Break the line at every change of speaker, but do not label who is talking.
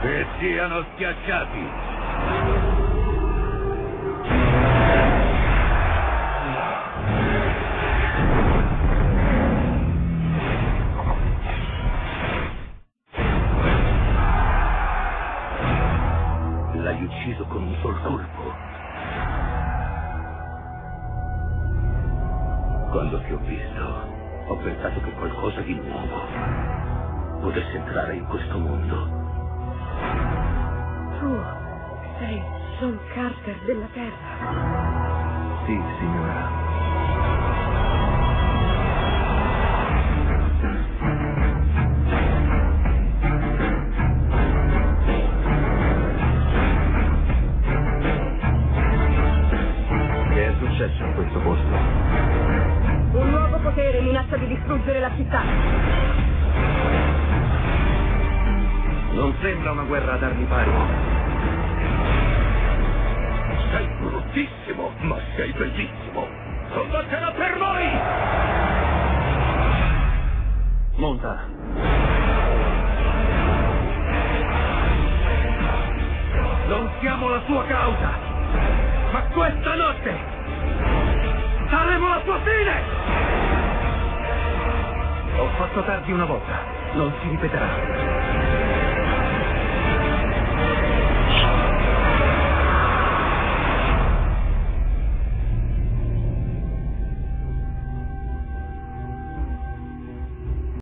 Siano schiacciati. L'hai ucciso con un sol colpo. Quando ti ho visto, ho pensato che qualcosa di nuovo potesse entrare in questo mondo.
John Carter della Terra.
Sì, signora. Che è successo in questo posto?
Un nuovo potere minaccia di distruggere la città.
Non sembra una guerra ad armi pari. Sei bruttissimo, ma sei bellissimo. Combatterà per noi! Monta. Non siamo la sua causa, ma questa notte saremo la sua fine! Ho fatto tardi una volta, non si ripeterà.